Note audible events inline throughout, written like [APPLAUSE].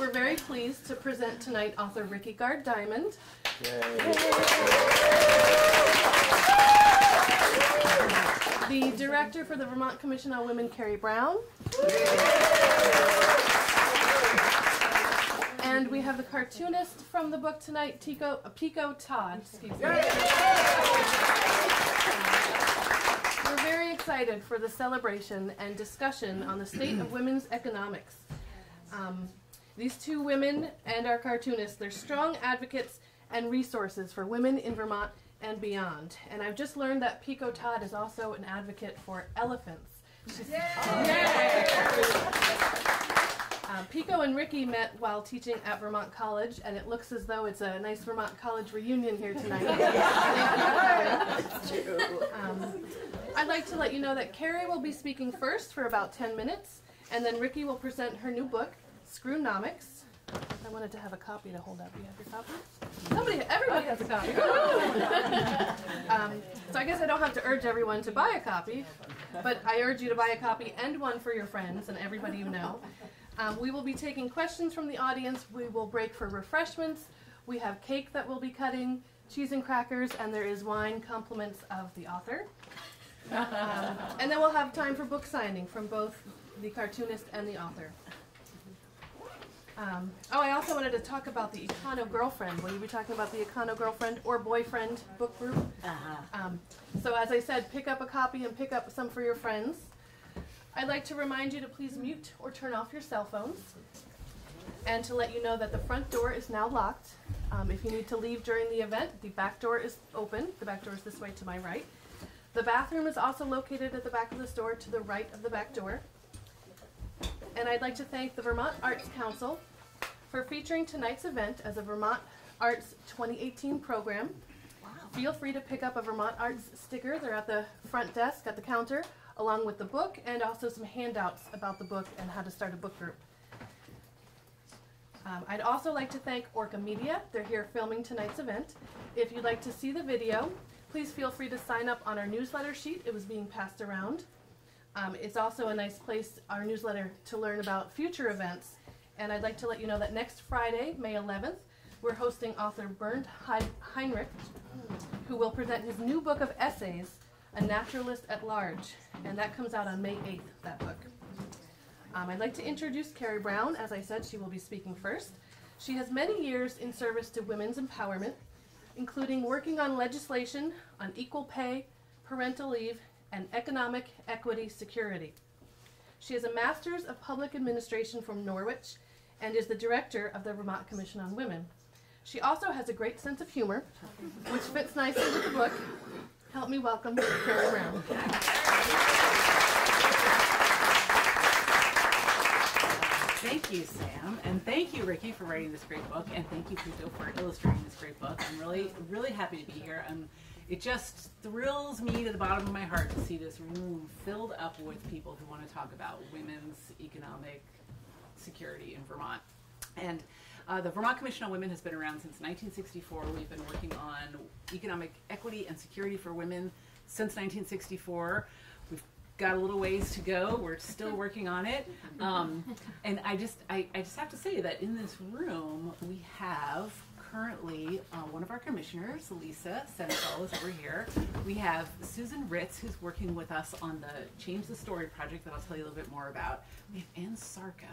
we're very pleased to present tonight author Rickey Gard Diamond. The director for the Vermont Commission on Women, Carrie Brown. And we have the cartoonist from the book tonight, Tico, uh, Peaco Todd. Excuse me. We're very excited for the celebration and discussion on the state of women's economics. Um, these two women and our cartoonists, they're strong advocates and resources for women in Vermont and beyond. And I've just learned that Peaco Todd is also an advocate for elephants. Uh, Peaco and Rickey met while teaching at Vermont College, and it looks as though it's a nice Vermont College reunion here tonight. [LAUGHS] um, I'd like to let you know that Carrie will be speaking first for about 10 minutes, and then Rickey will present her new book, Screwnomics. I wanted to have a copy to hold up. Do you have your copy? Somebody, everybody has a copy. [LAUGHS] um, so I guess I don't have to urge everyone to buy a copy, but I urge you to buy a copy and one for your friends and everybody you know. Um, we will be taking questions from the audience. We will break for refreshments. We have cake that we'll be cutting, cheese and crackers, and there is wine compliments of the author. Um, and then we'll have time for book signing from both the cartoonist and the author. Um, oh, I also wanted to talk about the Econo Girlfriend. Will you be talking about the Econo Girlfriend or Boyfriend book group? Uh-huh. Um, so as I said, pick up a copy and pick up some for your friends. I'd like to remind you to please mute or turn off your cell phones and to let you know that the front door is now locked. Um, if you need to leave during the event, the back door is open. The back door is this way to my right. The bathroom is also located at the back of the store to the right of the back door. And I'd like to thank the Vermont Arts Council for featuring tonight's event as a Vermont Arts 2018 program. Feel free to pick up a Vermont Arts sticker. They're at the front desk at the counter, along with the book and also some handouts about the book and how to start a book group. Um, I'd also like to thank Orca Media. They're here filming tonight's event. If you'd like to see the video, please feel free to sign up on our newsletter sheet. It was being passed around. Um, it's also a nice place, our newsletter, to learn about future events and I'd like to let you know that next Friday, May 11th, we're hosting author Bernd Heinrich, who will present his new book of essays, A Naturalist at Large, and that comes out on May 8th, that book. Um, I'd like to introduce Carrie Brown. As I said, she will be speaking first. She has many years in service to women's empowerment, including working on legislation on equal pay, parental leave, and economic equity security. She has a Master's of Public Administration from Norwich and is the director of the Vermont Commission on Women. She also has a great sense of humor, which fits nicely with the book. Help me welcome Carrie Brown. Thank you, Sam, and thank you, Rickey, for writing this great book, and thank you, Pito, for illustrating this great book. I'm really, really happy to be here. I'm, it just thrills me to the bottom of my heart to see this room filled up with people who want to talk about women's economic security in Vermont. And uh, the Vermont Commission on Women has been around since 1964. We've been working on economic equity and security for women since 1964. We've got a little ways to go. We're still working on it. Um, and I just, I, I just have to say that in this room we have currently uh, one of our commissioners, Lisa Senecal, is over here. We have Susan Ritz, who's working with us on the Change the Story project that I'll tell you a little bit more about. We have Ann Sarka,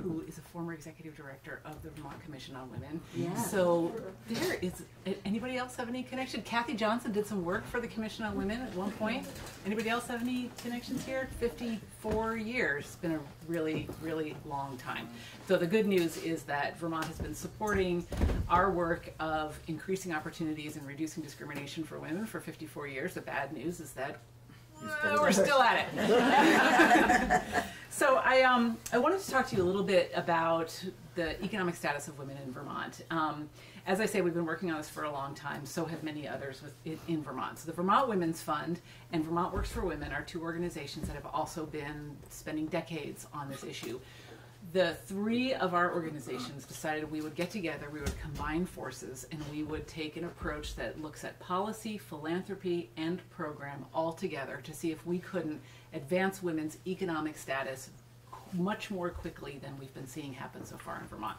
who is a former executive director of the Vermont Commission on Women. Yeah. So there is, anybody else have any connection? Kathy Johnson did some work for the Commission on Women at one point. Anybody else have any connections here? 54 years. It's been a really, really long time. So the good news is that Vermont has been supporting our work of increasing opportunities and reducing discrimination for women for 54 years. The bad news is that uh, we're still at it. [LAUGHS] [LAUGHS] so I um I wanted to talk to you a little bit about the economic status of women in Vermont. Um, as I say, we've been working on this for a long time. So have many others with, in, in Vermont. So the Vermont Women's Fund and Vermont Works for Women are two organizations that have also been spending decades on this issue the three of our organizations decided we would get together, we would combine forces, and we would take an approach that looks at policy, philanthropy, and program all together to see if we couldn't advance women's economic status much more quickly than we've been seeing happen so far in Vermont.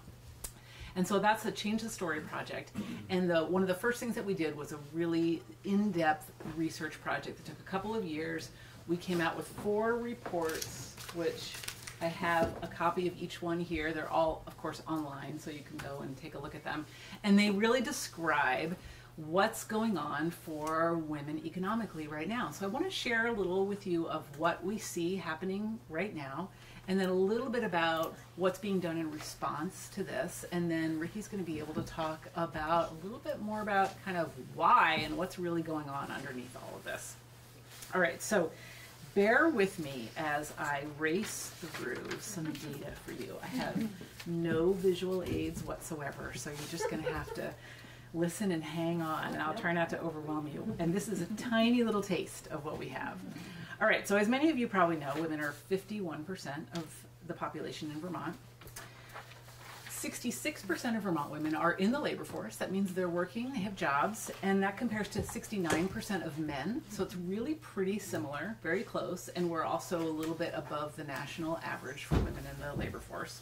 And so that's the change the story project. And the, one of the first things that we did was a really in-depth research project that took a couple of years. We came out with four reports, which I have a copy of each one here. They're all, of course, online, so you can go and take a look at them. And they really describe what's going on for women economically right now. So I want to share a little with you of what we see happening right now and then a little bit about what's being done in response to this. And then Rickey's going to be able to talk about a little bit more about kind of why and what's really going on underneath all of this. All right, so bear with me as I race through some data for you. I have no visual aids whatsoever, so you're just going to have to listen and hang on, and I'll try not to overwhelm you. And this is a tiny little taste of what we have. All right, so as many of you probably know, women are 51% of the population in Vermont. 66% of Vermont women are in the labor force. That means they're working, they have jobs, and that compares to 69% of men. So it's really pretty similar, very close, and we're also a little bit above the national average for women in the labor force.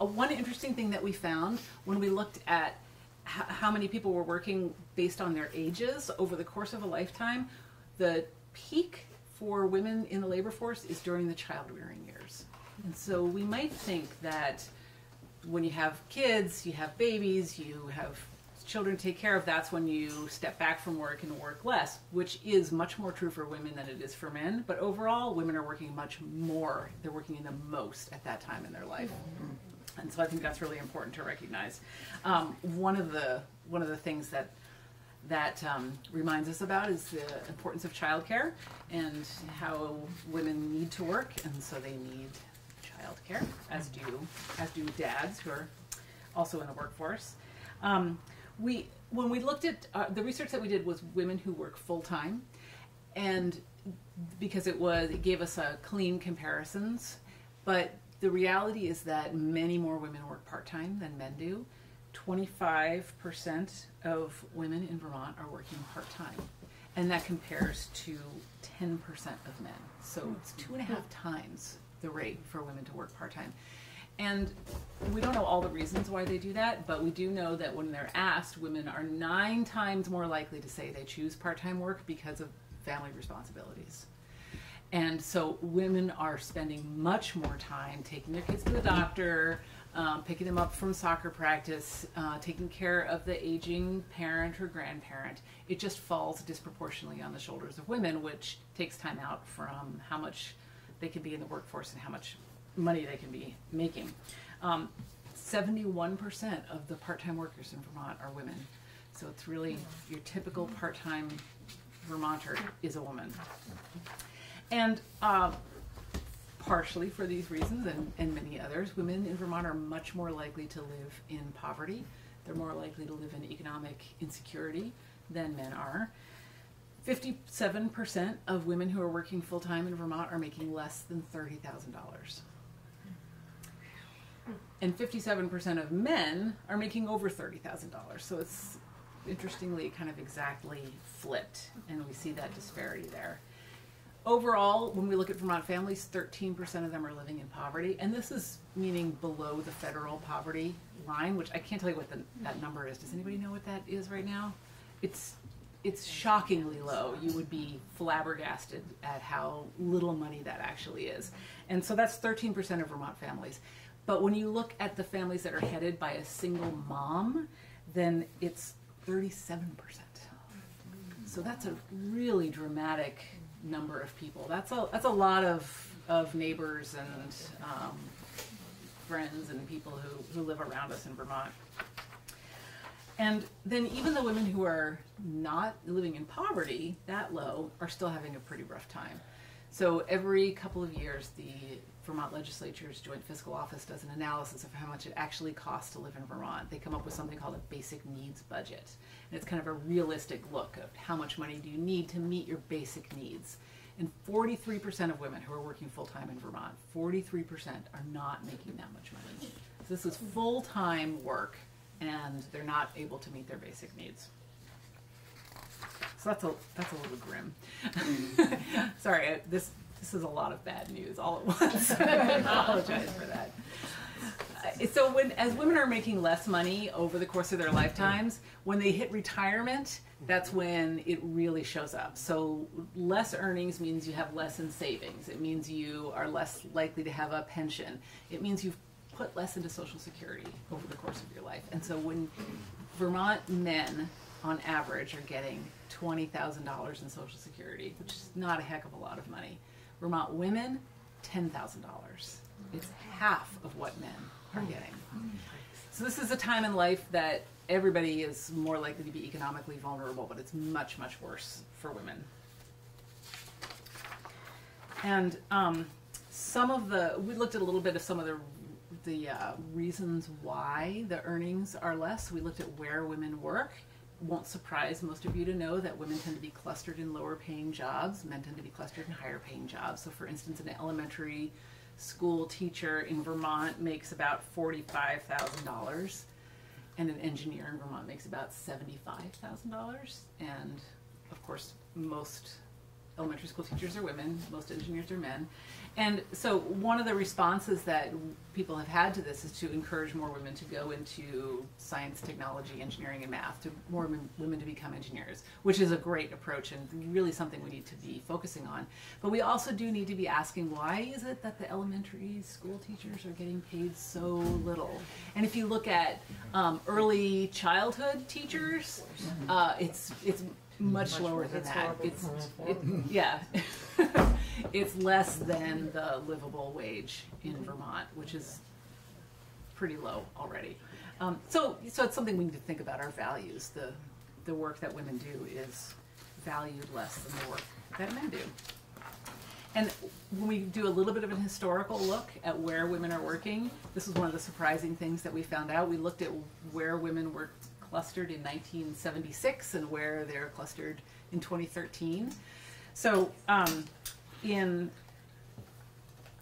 Uh, one interesting thing that we found when we looked at how many people were working based on their ages over the course of a lifetime, the peak for women in the labor force is during the child rearing years. And so we might think that when you have kids, you have babies, you have children to take care of, that's when you step back from work and work less, which is much more true for women than it is for men. But overall, women are working much more. They're working the most at that time in their life. Mm-hmm. And so I think that's really important to recognize. Um, one of the one of the things that that um, reminds us about is the importance of childcare and how women need to work, and so they need childcare, as do as do dads who are also in the workforce. Um, we when we looked at uh, the research that we did was women who work full time, and because it was it gave us a clean comparisons, but the reality is that many more women work part time than men do. 25% of women in Vermont are working part time, and that compares to 10% of men. So hmm. it's two and a half times the rate for women to work part time. And we don't know all the reasons why they do that, but we do know that when they're asked, women are nine times more likely to say they choose part time work because of family responsibilities. And so women are spending much more time taking their kids to the doctor, um, picking them up from soccer practice, uh, taking care of the aging parent or grandparent. It just falls disproportionately on the shoulders of women, which takes time out from how much they can be in the workforce and how much money they can be making. Um, 71% of the part time workers in Vermont are women. So it's really your typical part time Vermonter is a woman. And uh, partially for these reasons and, and many others, women in Vermont are much more likely to live in poverty. They're more likely to live in economic insecurity than men are. 57% of women who are working full time in Vermont are making less than $30,000. And 57% of men are making over $30,000. So it's interestingly kind of exactly flipped, and we see that disparity there. Overall, when we look at Vermont families, 13% of them are living in poverty, and this is meaning below the federal poverty line, which I can't tell you what the, that number is. Does anybody know what that is right now? It's it's shockingly low. You would be flabbergasted at how little money that actually is. And so that's 13% of Vermont families. But when you look at the families that are headed by a single mom, then it's 37%. So that's a really dramatic number of people. That's a that's a lot of of neighbors and um, friends and people who, who live around us in Vermont. And then even the women who are not living in poverty that low are still having a pretty rough time. So every couple of years, the Vermont Legislature's Joint Fiscal Office does an analysis of how much it actually costs to live in Vermont. They come up with something called a basic needs budget. And it's kind of a realistic look of how much money do you need to meet your basic needs. And 43% of women who are working full time in Vermont, 43% are not making that much money. So this is full time work and they're not able to meet their basic needs. So that's a that's a little grim. [LAUGHS] Sorry, I, this this is a lot of bad news all at once. [LAUGHS] I apologize for that. Uh, So when, as women are making less money over the course of their lifetimes, when they hit retirement, that's when it really shows up. So less earnings means you have less in savings. It means you are less likely to have a pension. It means you've put less into Social Security over the course of your life. And so when Vermont men, on average, are getting twenty thousand dollars in Social Security, which is not a heck of a lot of money. Vermont women, ten thousand dollars. It's half of what men are getting. So this is a time in life that everybody is more likely to be economically vulnerable, but it's much, much worse for women. And um, some of the we looked at a little bit of some of the the uh, reasons why the earnings are less. We looked at where women work. Won't surprise most of you to know that women tend to be clustered in lower paying jobs. Men tend to be clustered in higher paying jobs. So, for instance, an elementary school teacher in Vermont makes about forty-five thousand dollars, and an engineer in Vermont makes about seventy-five thousand dollars. And of course, most elementary school teachers are women, most engineers are men. And so one of the responses that people have had to this is to encourage more women to go into science, technology, engineering, and math, to more women, women to become engineers, which is a great approach and really something we need to be focusing on. But we also do need to be asking why is it that the elementary school teachers are getting paid so little? And if you look at um, early childhood teachers, uh, it's it's much, lower than that. horrible. It's it, [LAUGHS] yeah, [LAUGHS] it's less than the livable wage in Vermont, which is pretty low already. Um, so so it's something we need to think about our values. The the work that women do is valued less than the work that men do. And when we do a little bit of an historical look at where women are working, this is one of the surprising things that we found out. We looked at where women were clustered in 1976 and where they're clustered in 2013. So um, in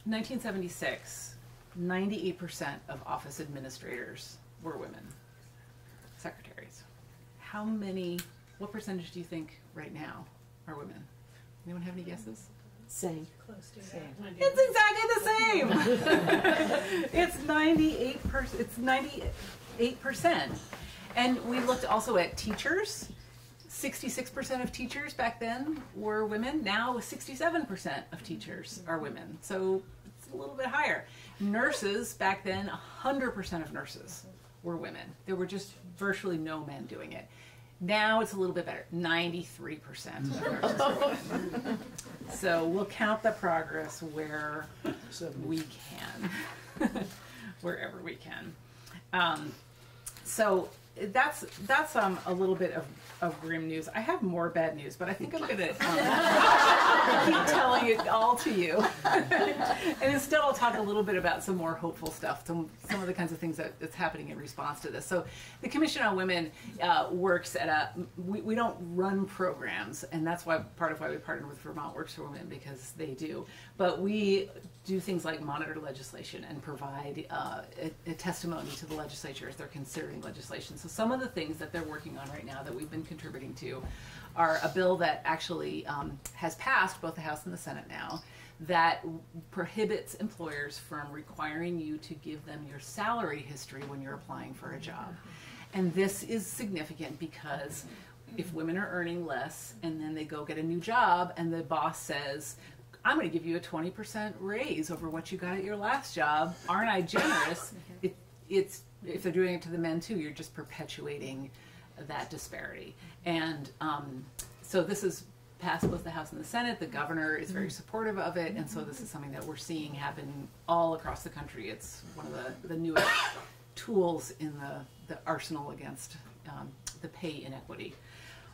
1976, 98% of office administrators were women, secretaries. How many, what percentage do you think right now are women? Anyone have any guesses? Same. It's exactly the same. [LAUGHS] it's ninety-eight percent. It's ninety-eight percent. And we looked also at teachers. Sixty-six percent of teachers back then were women. Now, sixty-seven percent of teachers are women. So it's a little bit higher. Nurses back then, hundred percent of nurses were women. There were just virtually no men doing it. Now it's a little bit better. Ninety-three percent of nurses. [LAUGHS] So we'll count the progress where we can, [LAUGHS] wherever we can. Um, so that's that's um, a little bit of, of grim news. I have more bad news, but I think I'm gonna um, keep telling it all to you. and instead, I'll talk a little bit about some more hopeful stuff, some some of the kinds of things that, that's happening in response to this. So, the Commission on Women uh, works at a. We, we don't run programs, and that's why part of why we partner with Vermont Works for Women because they do. But we do things like monitor legislation and provide uh, a, a testimony to the legislature as they're considering legislation. So, some of the things that they're working on right now that we've been contributing to are a bill that actually um, has passed both the House and the Senate now that prohibits employers from requiring you to give them your salary history when you're applying for a job. And this is significant because if women are earning less and then they go get a new job and the boss says, I'm going to give you a 20% raise over what you got at your last job, aren't I generous? [LAUGHS] it, it's if they're doing it to the men too, you're just perpetuating that disparity. And um, so this is passed both the House and the Senate. The governor is very supportive of it, and so this is something that we're seeing happen all across the country. It's one of the, the newest tools in the, the arsenal against um, the pay inequity.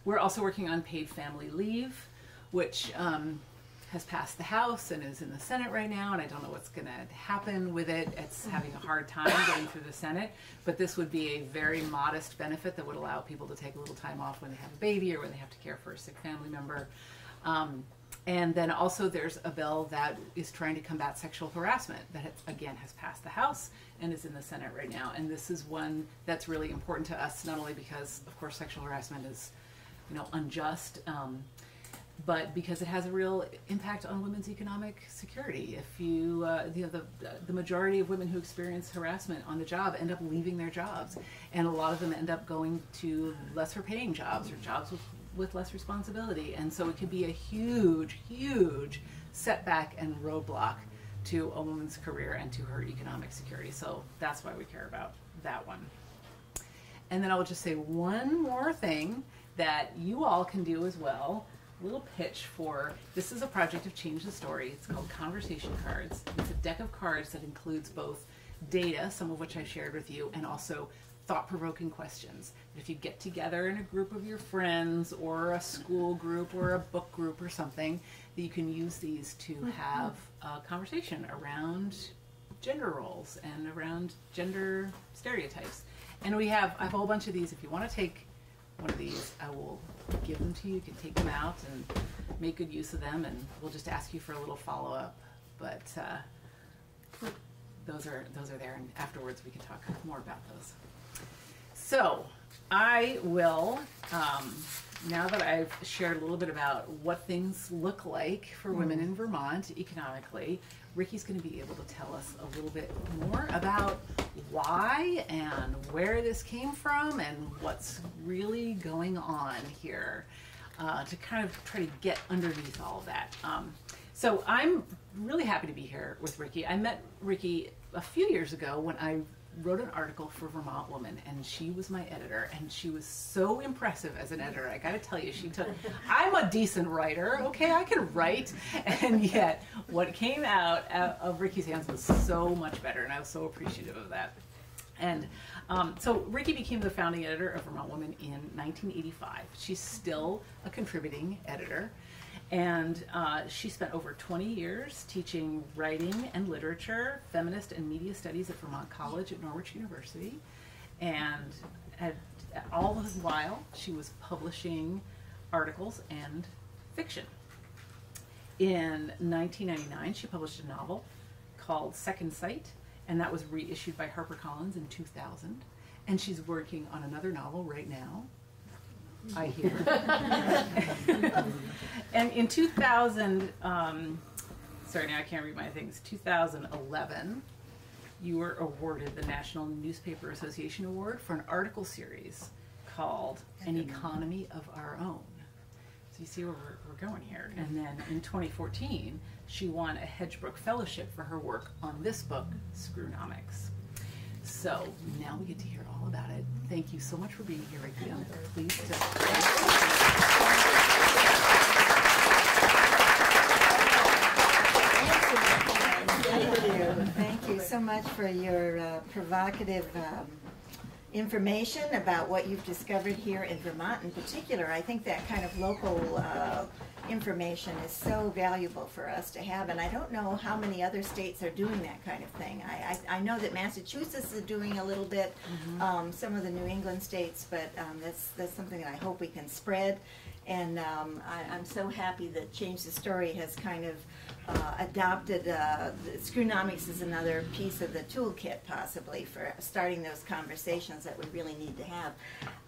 We're also working on paid family leave, which um, has passed the House and is in the Senate right now, and I don't know what's going to happen with it. It's having a hard time getting through the Senate, but this would be a very modest benefit that would allow people to take a little time off when they have a baby or when they have to care for a sick family member. Um, and then also there's a bill that is trying to combat sexual harassment that again has passed the House and is in the Senate right now. And this is one that's really important to us, not only because of course sexual harassment is, you know, unjust. Um, but because it has a real impact on women's economic security. If you, uh, you know, the, the majority of women who experience harassment on the job end up leaving their jobs, and a lot of them end up going to lesser paying jobs or jobs with, with less responsibility. And so it can be a huge, huge setback and roadblock to a woman's career and to her economic security. So that's why we care about that one. And then I'll just say one more thing that you all can do as well. Little pitch for this is a project of Change the Story. It's called Conversation Cards. It's a deck of cards that includes both data, some of which I shared with you, and also thought provoking questions. If you get together in a group of your friends or a school group or a book group or something, that you can use these to mm-hmm. have a conversation around gender roles and around gender stereotypes. And we have, I have a whole bunch of these. If you want to take one of these, I will give them to you. You can take them out and make good use of them, and we'll just ask you for a little follow up. But uh, those are those are there, and afterwards we can talk more about those. So I will. Um, now that I've shared a little bit about what things look like for women in Vermont economically, Rickey's going to be able to tell us a little bit more about why and where this came from and what's really going on here uh, to kind of try to get underneath all of that. Um, so I'm really happy to be here with Rickey. I met Rickey a few years ago when I wrote an article for Vermont Woman, and she was my editor, and she was so impressive as an editor. I got to tell you, she took. I'm a decent writer, okay? I can write, and yet what came out of Rickey's hands was so much better, and I was so appreciative of that. And um, so Rickey became the founding editor of Vermont Woman in 1985. She's still a contributing editor. And uh, she spent over 20 years teaching writing and literature, feminist and media studies at Vermont College at Norwich University. And at, all the while, she was publishing articles and fiction. In 1999, she published a novel called Second Sight, and that was reissued by HarperCollins in 2000. And she's working on another novel right now I hear. [LAUGHS] and in 2000, um, sorry, now I can't read my things. 2011, you were awarded the National Newspaper Association Award for an article series called An Economy of Our Own. So you see where we're, we're going here. And then in 2014, she won a Hedgebrook Fellowship for her work on this book, Screwnomics. So now we get to hear all about it. Thank you so much for being here, Rickey. I'm. Thank you. Thank you so much for your uh, provocative um, information about what you've discovered here in Vermont in particular. I think that kind of local uh, information is so valuable for us to have, and I don't know how many other states are doing that kind of thing. I, I, I know that Massachusetts is doing a little bit, mm-hmm. um, some of the New England states, but um, that's, that's something that I hope we can spread. And um, I, am so happy that Change the Story has kind of uh, adopted, uh, Screwnomics is another piece of the toolkit possibly for starting those conversations that we really need to have.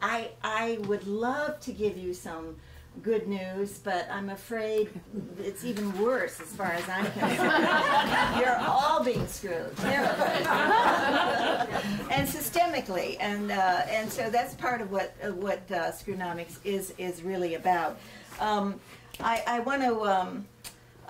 I, I would love to give you some good news, but I'm afraid it's even worse as far as I'm concerned. [LAUGHS] You're all being screwed, [LAUGHS] and systemically, and uh, and so that's part of what uh, what uh, Screwnomics is is really about. Um, I, I want to. Um,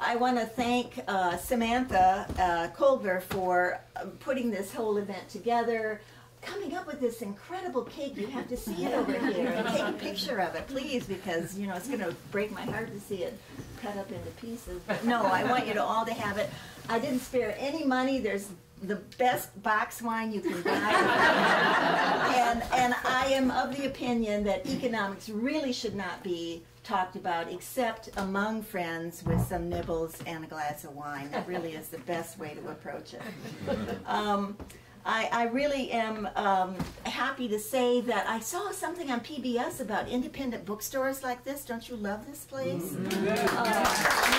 I want to thank uh, Samantha uh, Colver for uh, putting this whole event together, coming up with this incredible cake. You have to see it over here and take a picture of it, please, because you know it's going to break my heart to see it cut up into pieces. But no, I want you to all to have it. I didn't spare any money. There's the best box wine you can buy. and and I am of the opinion that economics really should not be talked about except among friends with some nibbles and a glass of wine. That really is the best way to approach it. Um, I, I really am um, happy to say that I saw something on PBS about independent bookstores like this. Don't you love this place? Mm -hmm. uh, yeah,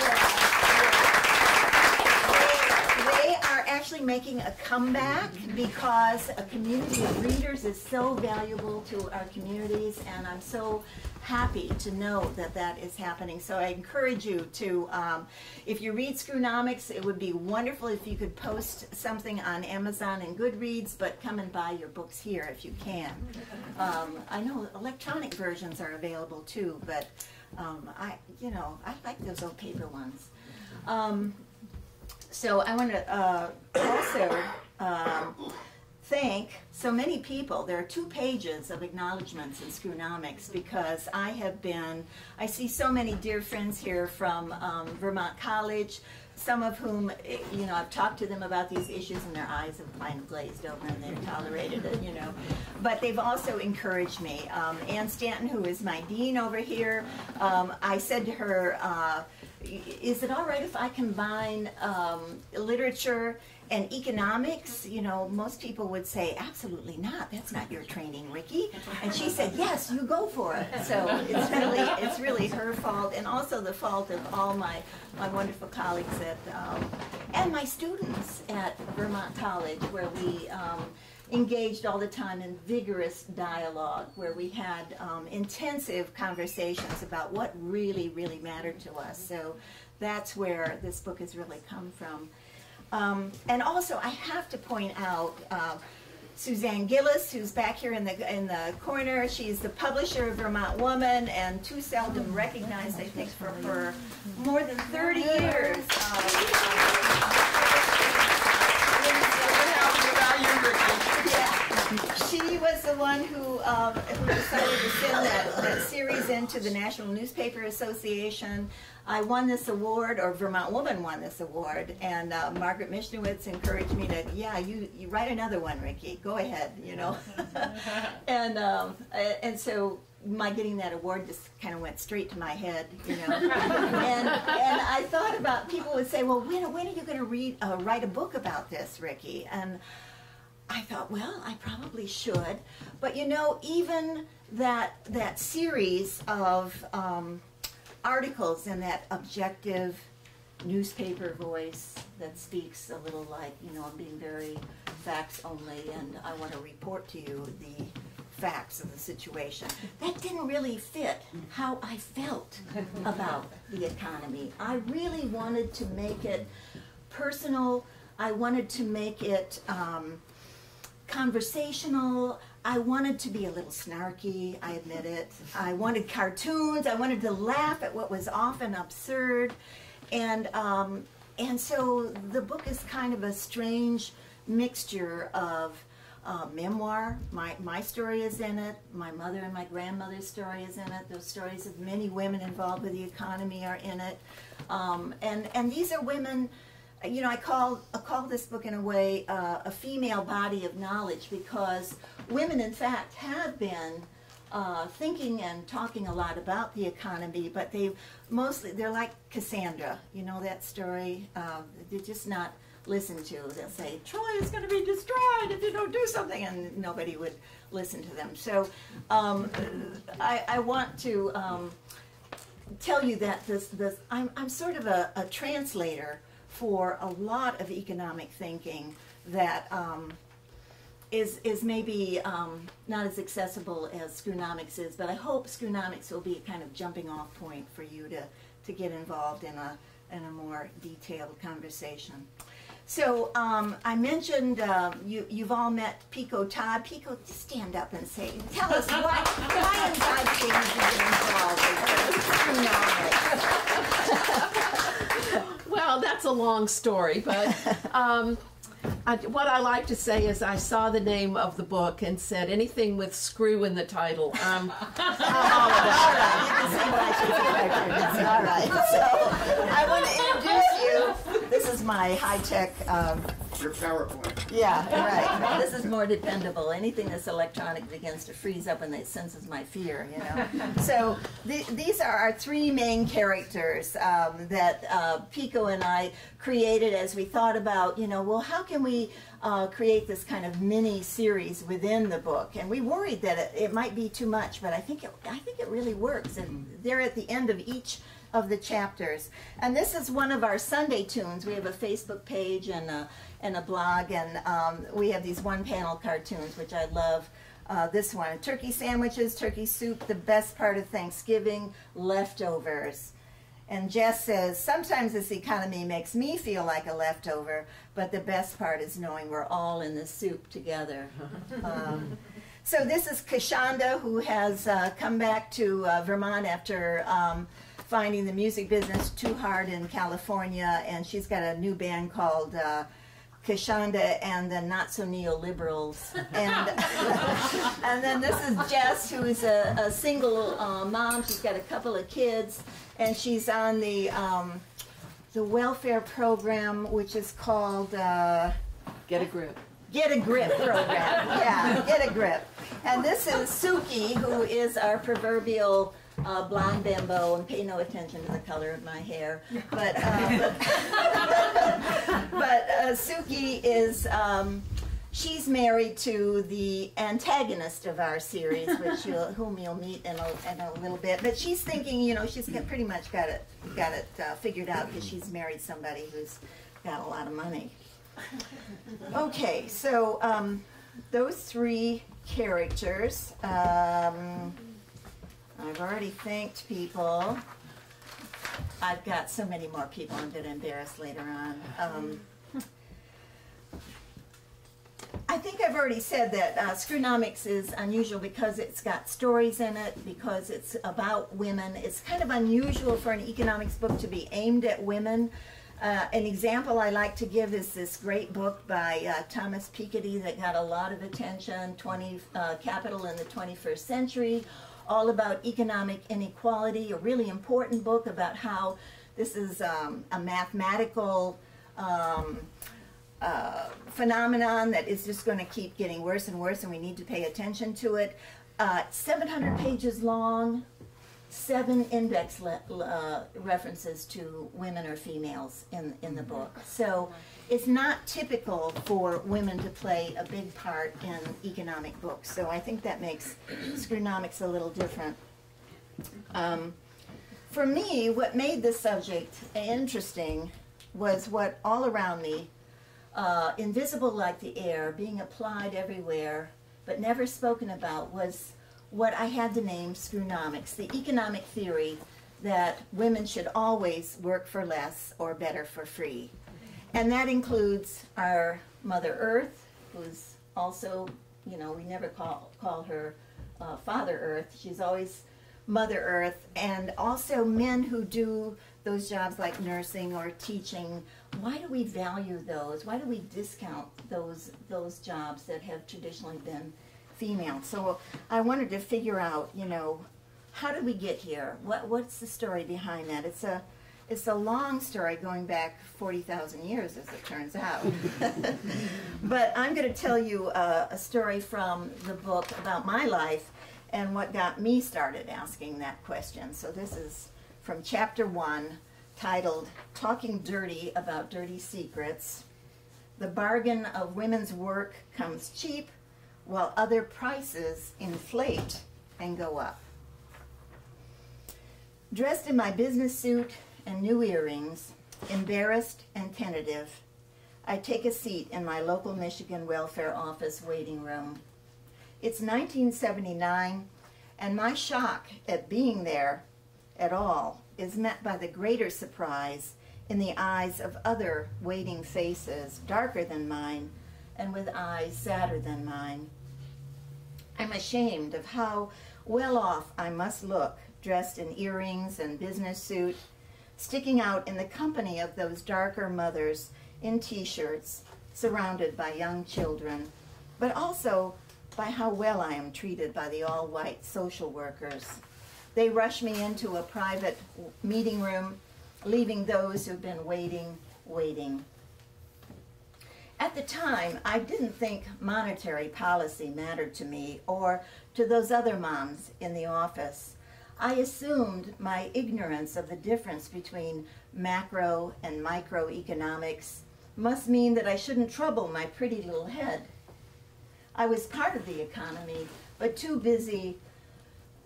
yeah. They, they, are actually making a comeback because a community of readers is so valuable to our communities, and I'm so happy to know that that is happening. So I encourage you to, um, if you read Screwnomics, it would be wonderful if you could post something on Amazon and Goodreads, but come and buy your books here if you can. Um, I know electronic versions are available too, but um, I, you know, I like those old paper ones. So I want to uh, also um, thank so many people. There are two pages of acknowledgments in Screwnomics because I have been, I see so many dear friends here from um, Vermont College, some of whom, eh, you know, I've talked to them about these issues and their eyes have kind of glazed over and they've tolerated it, you know. But they've also encouraged me. Um, Ann Stanton, who is my dean over here, um, I said to her, uh, is it all right if I combine um, literature and economics? You know, most people would say, absolutely not. That's not your training, Rickey. And she said, yes, you go for it. So it's really, it's really her fault, and also the fault of all my my wonderful colleagues at um, and my students at Vermont College, where we. Um, engaged all the time in vigorous dialogue where we had um, intensive conversations about what really, really mattered to us. So that's where this book has really come from. Um, and also, I have to point out uh, Suzanne Gillis, who's back here in the in the corner. She's the publisher of Vermont Woman, and too seldom recognized, I think, for her more than 30 years. She was the one who, um, who decided to send that, that series into the National Newspaper Association. I won this award, or Vermont Woman won this award, and uh, Margaret Mishnowitz encouraged me to, yeah, you, you write another one, Rickey. Go ahead, you know. [LAUGHS] and um, and so my getting that award just kind of went straight to my head, you know. and and I thought about people would say, well, when when are you going to read uh, write a book about this, Rickey? And I thought, well, I probably should, but you know, even that that series of um, articles and that objective newspaper voice that speaks a little like, you know, I'm being very facts only, and I want to report to you the facts of the situation. That didn't really fit how I felt about the economy. I really wanted to make it personal. I wanted to make it. Um, conversational. I wanted to be a little snarky, I admit it. I wanted cartoons. I wanted to laugh at what was often absurd. And, um, and so the book is kind of a strange mixture of uh, memoir. My, my story is in it. My mother and my grandmother's story is in it. Those stories of many women involved with the economy are in it. Um, and, and these are women you know, I call I call this book in a way uh, a female body of knowledge because women, in fact, have been uh, thinking and talking a lot about the economy, but they mostly they're like Cassandra. You know that story? Uh, they're just not listened to. They'll say Troy is going to be destroyed if you don't do something, and nobody would listen to them. So um, I, I, want to um, tell you that this this I'm I'm sort of a, a translator for a lot of economic thinking that um, is is maybe um, not as accessible as Screwnomics is, but I hope Screwnomics will be a kind of jumping off point for you to, to get involved in a, in a more detailed conversation. So um, I mentioned uh, you, you've all met Peaco Todd. Peaco, stand up and say, tell us why, why in God's name you get involved with Screwnomics? [LAUGHS] Well, that's a long story, but [LAUGHS] um, I, what I like to say is I saw the name of the book and said anything with screw in the title. Um, [LAUGHS] [LAUGHS] all right, you can say what I All right. So I want to introduce you. This is my high-tech um, your PowerPoint. Yeah, [LAUGHS] right. This is more dependable. Anything that's electronic begins to freeze up and it senses my fear, you know. [LAUGHS] so th these are our three main characters um, that uh, Peaco and I created as we thought about, you know, well, how can we uh, create this kind of mini series within the book? And we worried that it, it might be too much, but I think it, I think it really works. And they're at the end of each of the chapters. And this is one of our Sunday tunes. We have a Facebook page and a, and a blog, and um, we have these one panel cartoons, which I love. Uh, this one turkey sandwiches, turkey soup, the best part of Thanksgiving, leftovers. And Jess says, sometimes this economy makes me feel like a leftover, but the best part is knowing we're all in the soup together. [LAUGHS] Um, so this is Kashanda, who has uh, come back to uh, Vermont after um, finding the music business too hard in California, and she's got a new band called Kashanda and the Not So Neoliberals. And, [LAUGHS] and then this is Jess, who is a, a single uh, mom. She's got a couple of kids, and she's on the um, the welfare program, which is called. Uh, Get a grip. Get a Grip program. Yeah, Get a Grip. And this is Suki, who is our proverbial uh, blonde bimbo, and pay no attention to the color of my hair. But uh, [LAUGHS] but uh, Suki is. Um, she's married to the antagonist of our series, which you'll, [LAUGHS] whom you'll meet in a, in a little bit. But she's thinking, you know, she's got, pretty much got it got it uh, figured out because she's married somebody who's got a lot of money. Okay, so um, those three characters. Um, I've already thanked people. I've got so many more people I'm going to embarrass later on. Um, I think I've already said that uh, Screwnomics is unusual because it's got stories in it, because it's about women. It's kind of unusual for an economics book to be aimed at women. Uh, an example I like to give is this great book by uh, Thomas Piketty that got a lot of attention, 20 uh, Capital in the 21st Century, all about economic inequality, a really important book about how this is um, a mathematical um, uh, phenomenon that is just going to keep getting worse and worse, and we need to pay attention to it. Uh, 700 pages long, seven index uh, references to women or females in, in the book. So it's not typical for women to play a big part in economic books. So I think that makes Screwnomics a little different. Um, for me, what made this subject interesting was what all around me, uh, invisible like the air, being applied everywhere, but never spoken about, was what I had to name Screwnomics, the economic theory that women should always work for less or better for free. And that includes our Mother Earth, who's also, you know, we never call, call her uh, Father Earth. She's always Mother Earth, and also men who do those jobs like nursing or teaching. Why do we value those? Why do we discount those those jobs that have traditionally been female? So I wanted to figure out, you know, how did we get here? What what's the story behind that? It's a it's a long story going back 40,000 years, as it turns out. [LAUGHS] but I'm going to tell you uh, a story from the book about my life and what got me started asking that question. So this is from chapter one, titled Talking Dirty About Dirty Secrets. The bargain of women's work comes cheap, while other prices inflate and go up. Dressed in my business suit and new earrings, embarrassed and tentative, I take a seat in my local Michigan welfare office waiting room. It's 1979, and my shock at being there at all is met by the greater surprise in the eyes of other waiting faces, darker than mine, and with eyes sadder than mine. I'm ashamed of how well off I must look, dressed in earrings and business suit, sticking out in the company of those darker mothers in t shirts, surrounded by young children, but also by how well I am treated by the all white social workers. They rush me into a private meeting room, leaving those who've been waiting, waiting. At the time, I didn't think monetary policy mattered to me or to those other moms in the office. I assumed my ignorance of the difference between macro and microeconomics must mean that I shouldn't trouble my pretty little head. I was part of the economy, but too busy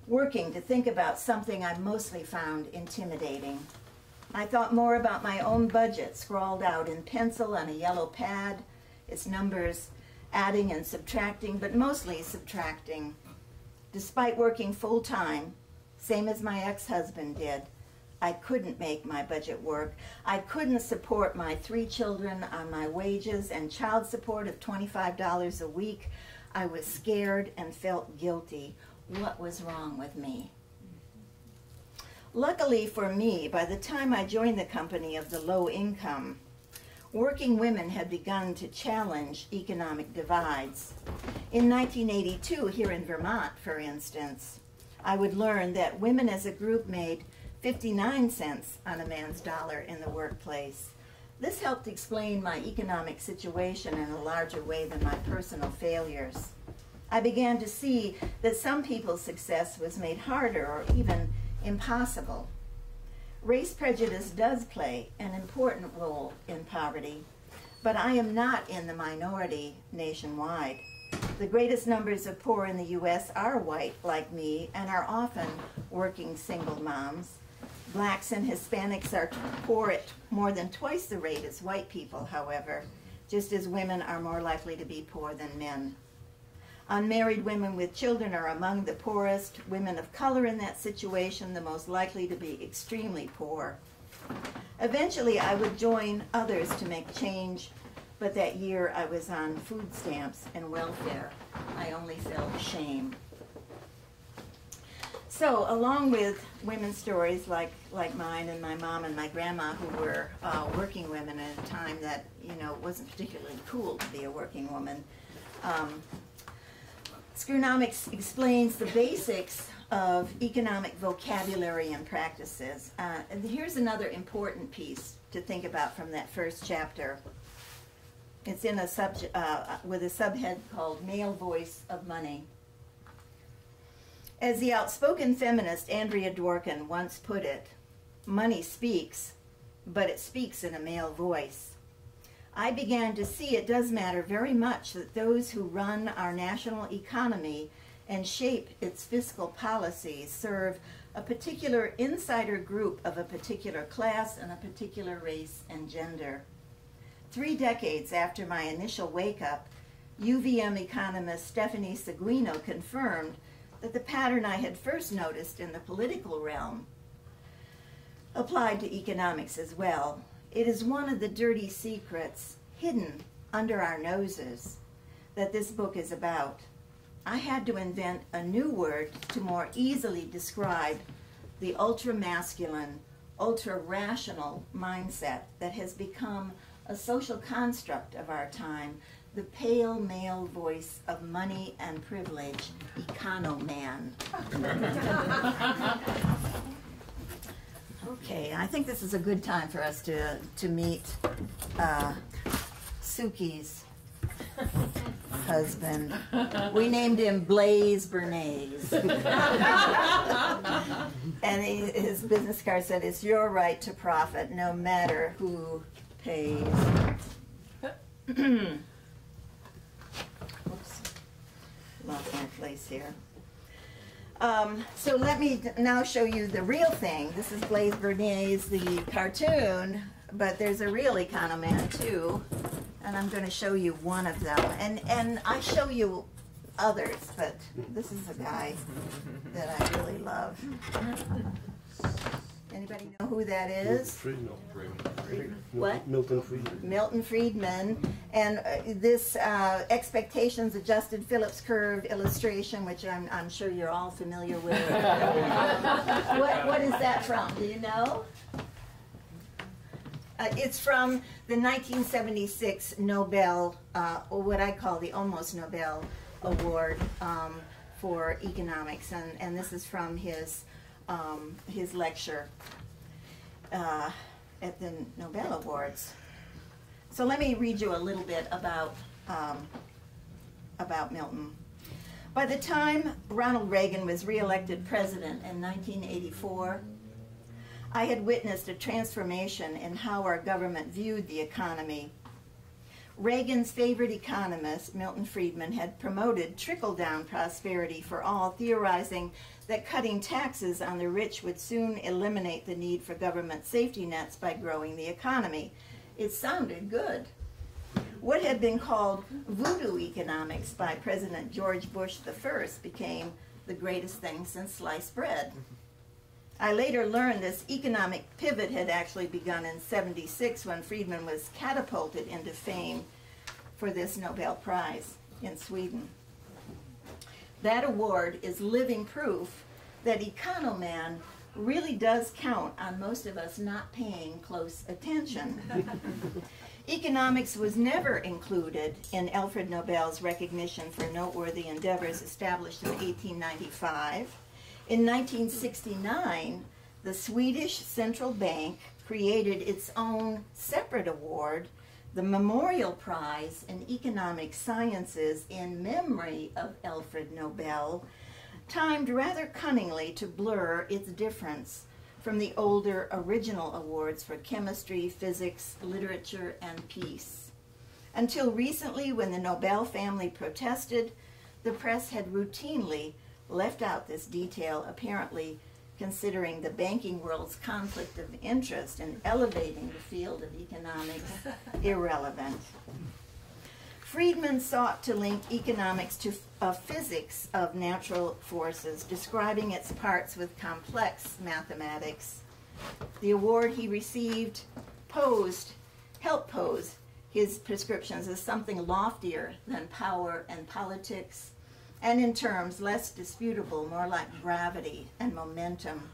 working to think about something I mostly found intimidating. I thought more about my own budget scrawled out in pencil on a yellow pad, its numbers adding and subtracting, but mostly subtracting. Despite working full time, same as my ex husband did, I couldn't make my budget work. I couldn't support my three children on my wages and child support of $25 a week. I was scared and felt guilty. What was wrong with me? Luckily for me, by the time I joined the company of the low income, working women had begun to challenge economic divides. In 1982, here in Vermont, for instance, I would learn that women as a group made 59 cents on a man's dollar in the workplace. This helped explain my economic situation in a larger way than my personal failures. I began to see that some people's success was made harder or even impossible. Race prejudice does play an important role in poverty, but I am not in the minority nationwide. The greatest numbers of poor in the U.S. are white, like me, and are often working single moms. Blacks and Hispanics are poor at more than twice the rate as white people, however, just as women are more likely to be poor than men. Unmarried women with children are among the poorest. Women of color in that situation, the most likely to be extremely poor. Eventually, I would join others to make change, but that year I was on food stamps and welfare. I only felt shame. So, along with women's stories like, like mine and my mom and my grandma, who were uh, working women at a time that you know wasn't particularly cool to be a working woman, um, Screwnomics explains the basics of economic vocabulary and practices. Uh, and here's another important piece to think about from that first chapter. It's in a subject uh, with a subhead called "Male Voice of Money." As the outspoken feminist Andrea Dworkin once put it, money speaks, but it speaks in a male voice. I began to see it does matter very much that those who run our national economy and shape its fiscal policies serve a particular insider group of a particular class and a particular race and gender. Three decades after my initial wake up, UVM economist Stephanie Seguino confirmed that the pattern I had first noticed in the political realm applied to economics as well. It is one of the dirty secrets hidden under our noses that this book is about. I had to invent a new word to more easily describe the ultra masculine, ultra rational mindset that has become a social construct of our time the pale male voice of money and privilege, economan. [LAUGHS] okay, I think this is a good time for us to, to meet uh, Suki's husband. We named him Blaze Bernays. [LAUGHS] and he, his business card said, It's your right to profit no matter who pays. [CLEARS THROAT] lost my place here. Um, so let me now show you the real thing. This is Blaise Bernays, the cartoon, but there's a real Economan too, and I'm going to show you one of them. And and I show you others, but this is a guy that I really love. Anybody know who that is? Milton Friedman. What? Milton Friedman. Milton Friedman, and uh, this uh, expectations adjusted Phillips curve illustration, which I'm, I'm sure you're all familiar with. [LAUGHS] what, what is that from? Do you know? Uh, it's from the 1976 Nobel, uh, or what I call the almost Nobel Award um, for economics, and, and this is from his um, his lecture uh, at the Nobel Awards. So let me read you a little bit about um, about Milton. By the time Ronald Reagan was reelected president in 1984, I had witnessed a transformation in how our government viewed the economy. Reagan's favorite economist, Milton Friedman, had promoted trickle down prosperity for all, theorizing that cutting taxes on the rich would soon eliminate the need for government safety nets by growing the economy. It sounded good. What had been called voodoo economics by President George Bush I became the greatest thing since sliced bread. I later learned this economic pivot had actually begun in 76 when Friedman was catapulted into fame for this Nobel Prize in Sweden. That award is living proof that Economan really does count on most of us not paying close attention. [LAUGHS] Economics was never included in Alfred Nobel's recognition for noteworthy endeavors established in 1895. In 1969, the Swedish Central Bank created its own separate award, the Memorial Prize in Economic Sciences in memory of Alfred Nobel, timed rather cunningly to blur its difference from the older original awards for chemistry, physics, literature, and peace. Until recently, when the Nobel family protested, the press had routinely left out this detail, apparently considering the banking world's conflict of interest in elevating the field of economics [LAUGHS] irrelevant. Friedman sought to link economics to a uh, physics of natural forces, describing its parts with complex mathematics. The award he received posed, helped pose his prescriptions as something loftier than power and politics, and in terms less disputable, more like gravity and momentum.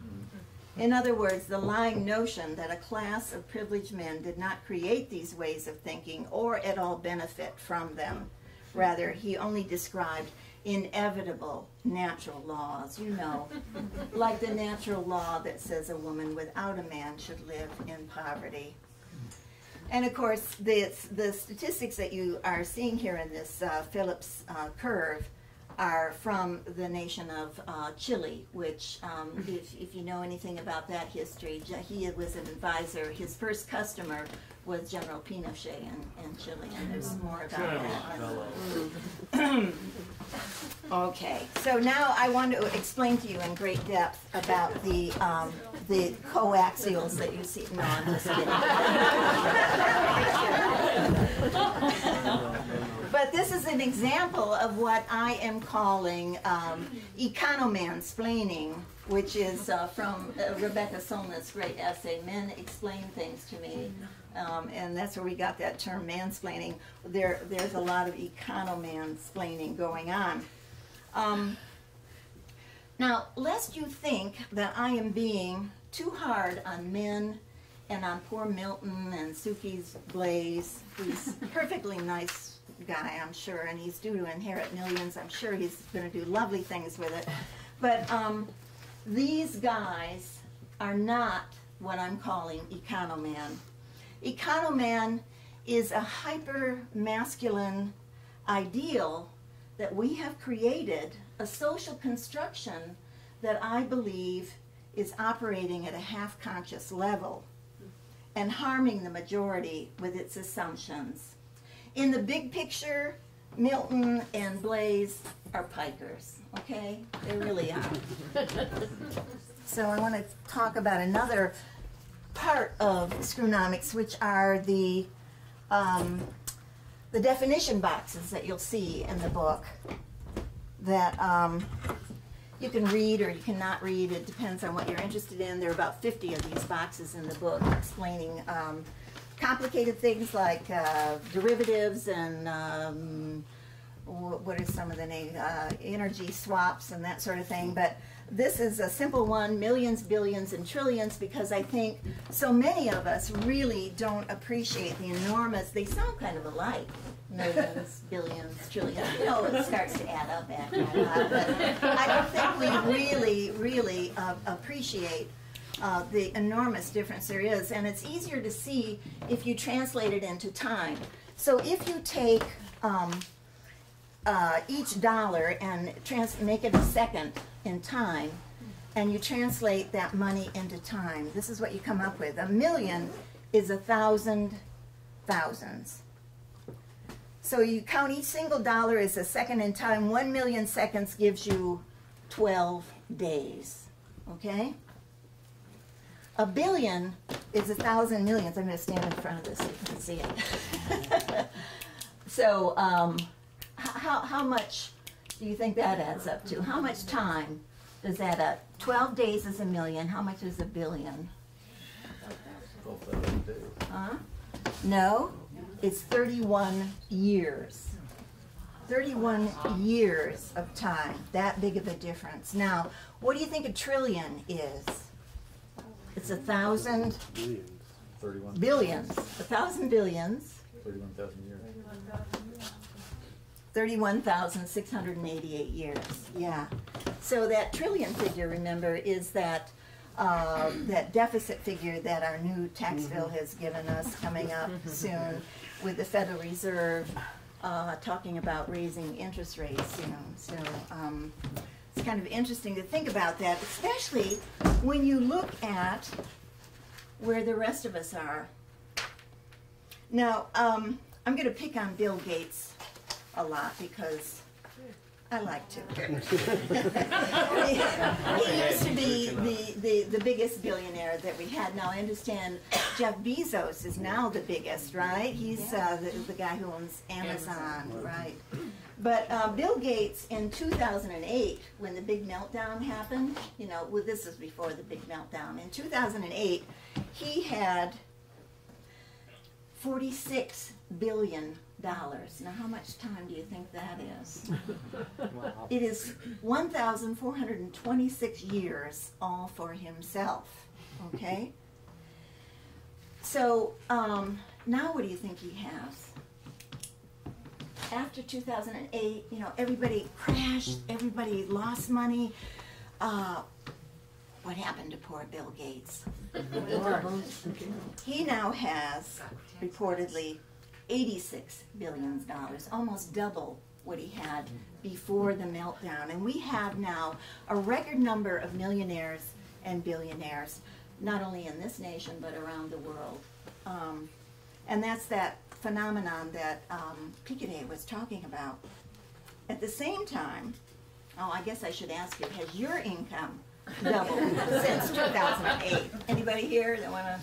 In other words, the lying notion that a class of privileged men did not create these ways of thinking or at all benefit from them. Rather, he only described inevitable natural laws, you know, [LAUGHS] like the natural law that says a woman without a man should live in poverty. And of course, the, the statistics that you are seeing here in this uh, Phillips uh, curve are from the nation of uh, Chile, which, um, if, if you know anything about that history, he was an advisor. His first customer was General Pinochet in, in Chile, and there's more about that. [COUGHS] okay, so now I want to explain to you in great depth about the um, the coaxials that you see. No, I'm just kidding. [LAUGHS] But this is an example of what I am calling um, economansplaining, which is uh, from uh, Rebecca Solnit's great essay, Men Explain Things to Me. Um, and that's where we got that term mansplaining. There, there's a lot of economansplaining going on. Um, now, lest you think that I am being too hard on men and on poor Milton and Suki's Blaze, who's [LAUGHS] perfectly nice guy, I'm sure, and he's due to inherit millions. I'm sure he's going to do lovely things with it. But um, these guys are not what I'm calling economan. Economan is a hyper masculine ideal that we have created, a social construction that I believe is operating at a half conscious level and harming the majority with its assumptions in the big picture, Milton and Blaze are pikers, okay? They really are. [LAUGHS] so I want to talk about another part of Screwnomics, which are the um, the definition boxes that you'll see in the book that um, you can read or you cannot read. It depends on what you're interested in. There are about 50 of these boxes in the book explaining um, complicated things like uh, derivatives and um, what are some of the name, uh, energy swaps and that sort of thing. But this is a simple one, millions, billions, and trillions, because I think so many of us really don't appreciate the enormous, they sound kind of alike. [LAUGHS] Millions, billions, trillions. You know, it starts to add up after a while. But I don't think we really, really uh, appreciate uh, the enormous difference there is. And it's easier to see if you translate it into time. So if you take um, uh, each dollar and trans- make it a second in time, and you translate that money into time, this is what you come up with. A million is a thousand thousands. so you count each single dollar as a second in time. One million seconds gives you 12 days. Okay? A billion is a thousand millions. I'm going to stand in front of this so you can see it. [LAUGHS] so, um, how, how much do you think that adds up to? How much time does that add? up? 12 days is a million. How much is a billion? Huh? No, it's 31 years. 31 years of time, that big of a difference. Now, what do you think a trillion is? It's a thousand Billions. Thirty-one. billions, a thousand billions, Thirty-one thousand years. 31,688 years. Yeah. So that trillion figure, remember, is that uh, that deficit figure that our new tax bill has given us coming up soon with the Federal Reserve uh, talking about raising interest rates. You know, so um, it's kind of interesting to think about that, especially when you look at where the rest of us are. Now, um, I'm going to pick on Bill Gates a lot because I like to. [LAUGHS] [LAUGHS] he used to be the, the, the biggest billionaire that we had. Now I understand Jeff Bezos is now the biggest, right? He's uh, the, the guy who owns Amazon, right? But uh, Bill Gates in 2008, when the big meltdown happened, you know, well, this was before the big meltdown. In 2008, he had 46 billion dollars. Now, how much time do you think that is? [LAUGHS] It is 1,426 years all for himself. Okay? So, um, now what do you think he has? After 2008, you know, everybody crashed, everybody lost money. Uh, what happened to poor Bill Gates? He now has reportedly 86 billion dollars, almost double what he had before the meltdown. And we have now a record number of millionaires and billionaires, not only in this nation but around the world. Um, and that's that phenomenon that um, Piketty was talking about. At the same time, oh, I guess I should ask you, has your income doubled [LAUGHS] since 2008? Anybody here that want to?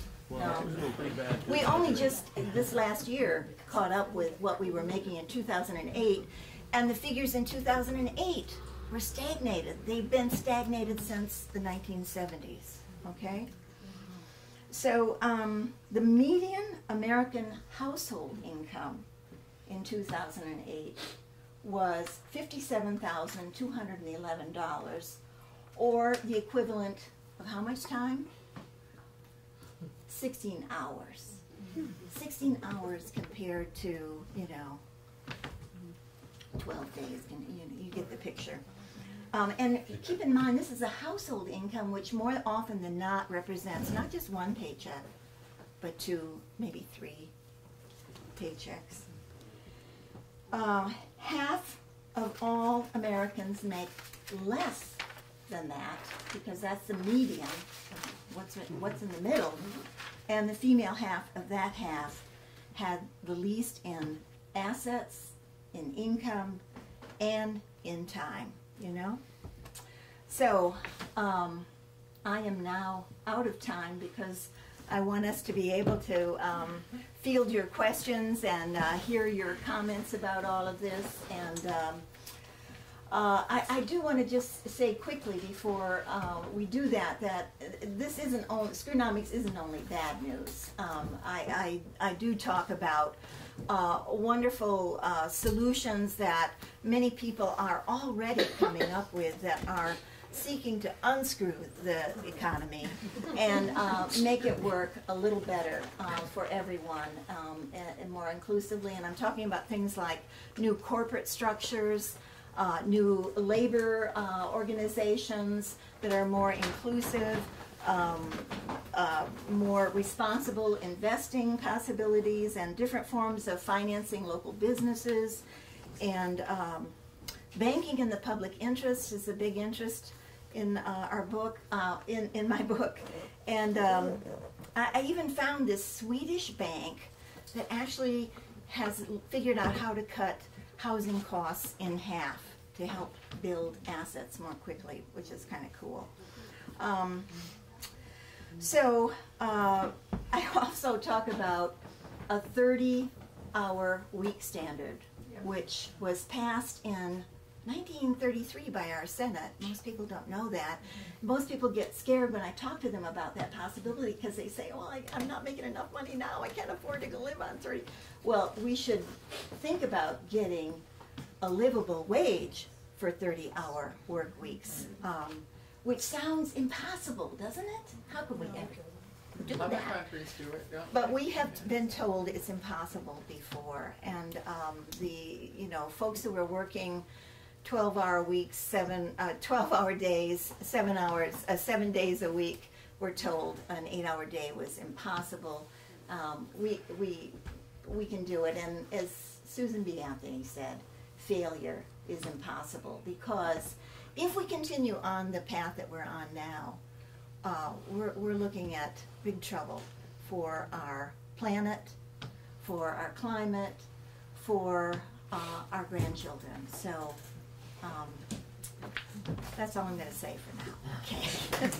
We only just this last year caught up with what we were making in 2008, and the figures in 2008 were stagnated. They've been stagnated since the 1970s. Okay. So um, the median American household income in 2008 was $57,211, or the equivalent of how much time? 16 hours. 16 hours compared to, you know, 12 days. and you, you get the picture. Um, and keep in mind, this is a household income, which more often than not represents not just one paycheck, but two, maybe three paychecks. Uh, half of all Americans make less than that, because that's the median, what's, what's in the middle. And the female half of that half had the least in assets, in income, and in time, you know? So, um, I am now out of time because I want us to be able to um, field your questions and uh, hear your comments about all of this. And um, uh, I, I do want to just say quickly before uh, we do that that this isn't only Screwnomics isn't only bad news. Um, I, I I do talk about uh, wonderful uh, solutions that many people are already coming up with that are seeking to unscrew the economy and uh, make it work a little better uh, for everyone um, and, and more inclusively. And I'm talking about things like new corporate structures, uh, new labor uh, organizations that are more inclusive, um, uh, more responsible investing possibilities, and different forms of financing local businesses. And um, banking in the public interest is a big interest in uh, our book, uh, in, in my book. And um, I, I even found this Swedish bank that actually has figured out how to cut housing costs in half to help build assets more quickly, which is kind of cool. Um, so uh, [LAUGHS] I also talk about a 30-hour week standard, which was passed in 1933 by our Senate. Most people don't know that. Most people get scared when I talk to them about that possibility because they say, "Well, I, I'm not making enough money now. I can't afford to go live on 30." Well, we should think about getting a livable wage for 30-hour work weeks, um, which sounds impossible, doesn't it? How could we ever do Other that? countries do it, yeah. But we have been told it's impossible before, and um, the you know folks who were working twelve-hour weeks, seven uh, twelve-hour days, seven hours, uh, seven days a week, we're told an eight-hour day was impossible. Um, we we we can do it, and as Susan B. Anthony said, failure is impossible because if we continue on the path that we're on now, uh, we're, we're looking at big trouble for our planet, for our climate, for uh, our grandchildren. So um, that's all I'm going to say for now. Okay. [LAUGHS]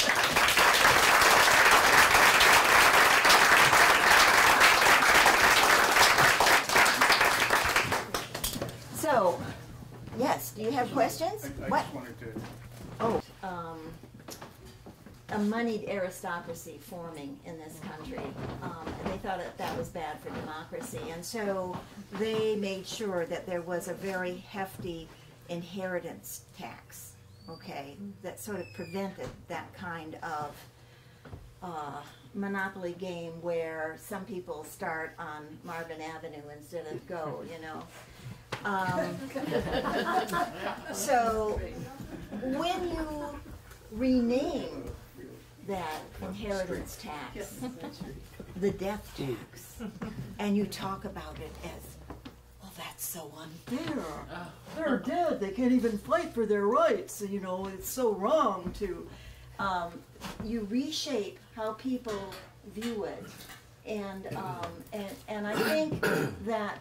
so, yes, do you have questions? I, I what? just wanted to, Oh, um, a moneyed aristocracy forming in this country. Um, and they thought that that was bad for democracy. And so they made sure that there was a very hefty inheritance tax, okay, that sort of prevented that kind of uh, monopoly game where some people start on Marvin Avenue instead of Go, you know. Um, so when you rename that inheritance tax, the death tax, and you talk about it as, that's so unfair. They're dead. They can't even fight for their rights. You know, it's so wrong to. Um, you reshape how people view it, and um, and and I think that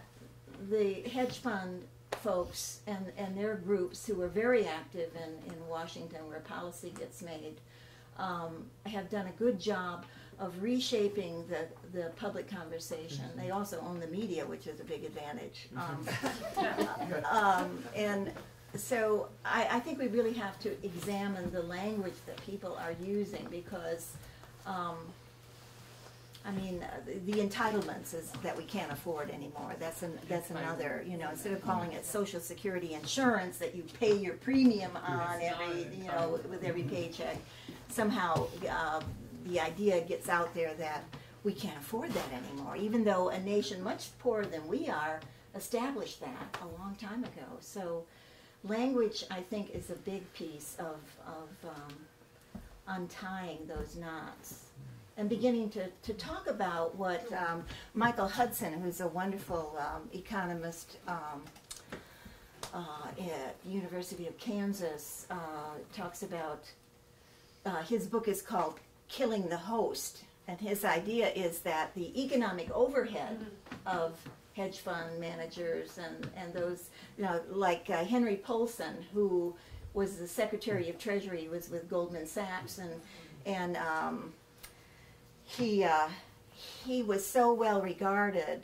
the hedge fund folks and, and their groups who are very active in, in Washington where policy gets made um, have done a good job of reshaping the, the public conversation. They also own the media, which is a big advantage. Um, [LAUGHS] um, and so I, I think we really have to examine the language that people are using because um, I mean, uh, the, the entitlements is that we can't afford anymore. That's an, that's another, you know, instead of calling it social security insurance that you pay your premium on every, you know, with every paycheck, somehow, uh, the idea gets out there that we can't afford that anymore, even though a nation much poorer than we are established that a long time ago. So, language, I think, is a big piece of, of, um, untying those knots and beginning to, to talk about what um, Michael Hudson, who's a wonderful um, economist um, uh, at the University of Kansas, uh, talks about. Uh, his book is called "Killing the Host," and his idea is that the economic overhead of hedge fund managers and, and those, you know, like uh, Henry Paulson, who was the Secretary of Treasury, was with Goldman Sachs, and and um, he uh, he was so well regarded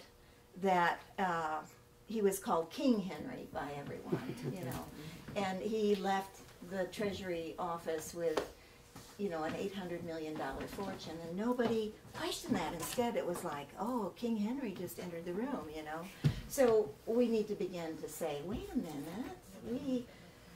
that uh, he was called King Henry by everyone, you know, and he left the Treasury office with you know an eight hundred million dollar fortune, and nobody questioned that. Instead, it was like, oh, King Henry just entered the room, you know. So we need to begin to say, wait a minute, we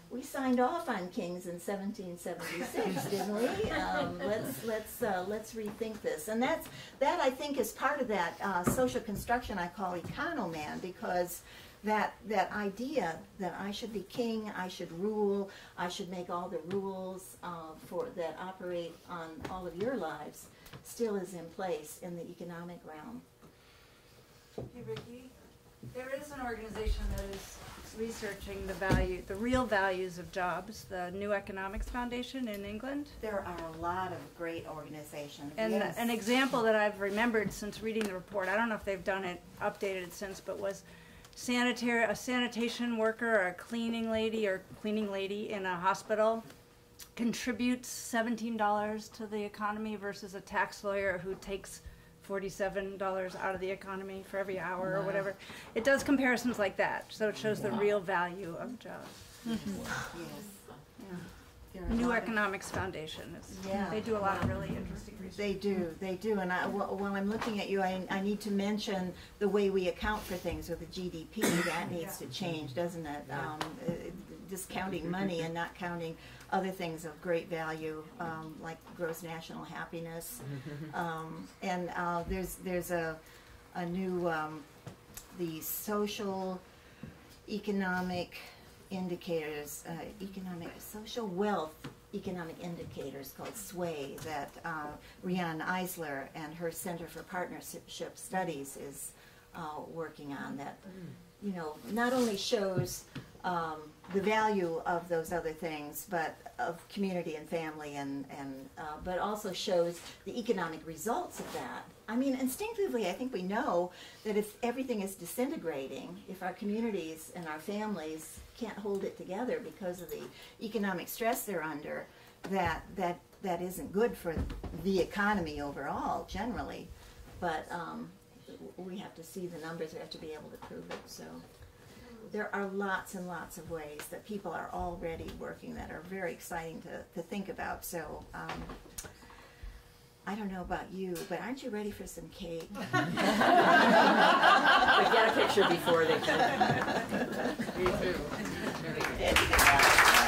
we signed off on kings in 1776, [LAUGHS] didn't we? Um, let's let's uh, let's rethink this, and that's that I think is part of that uh, social construction I call economan because that that idea that I should be king, I should rule, I should make all the rules uh, for that operate on all of your lives still is in place in the economic realm. Hey Rickey, There is an organization that is researching the value, the real values of jobs, the New Economics Foundation in England. There are a lot of great organizations. And yes. an example that I've remembered since reading the report, I don't know if they've done it, updated it since, but was sanitary, a sanitation worker or a cleaning lady or cleaning lady in a hospital contributes seventeen dollars to the economy versus a tax lawyer who takes forty-seven dollars out of the economy for every hour or whatever. It does comparisons like that, so it shows the real value of jobs. yes. Yeah. There are a New lot of- Economics Foundation is, Yeah. they do a lot of really interesting research. They do, they do, and I, wh- while I'm looking at you, I, I need to mention the way we account for things with the GDP, that needs to change, doesn't it? Um, uh, just counting money and not counting other things of great value, um, like gross national happiness. [LAUGHS] Um, and, uh, there's, there's a, a new, um, the social economic indicators, uh, economic, social wealth economic indicators called SWEI that uh, Riane Eisler and her Center for Partnership Studies is uh, working on that, you know, not only shows um, the value of those other things, but of community and family, and, and uh, but also shows the economic results of that. I mean, instinctively, I think we know that if everything is disintegrating, if our communities and our families can't hold it together because of the economic stress they're under, that that that isn't good for the economy overall, generally. But um, we have to see the numbers. We have to be able to prove it. So there are lots and lots of ways that people are already working that are very exciting to, to think about. So um, I don't know about you, but aren't you ready for some cake? [LAUGHS] But get a picture before they come. [LAUGHS] Yeah.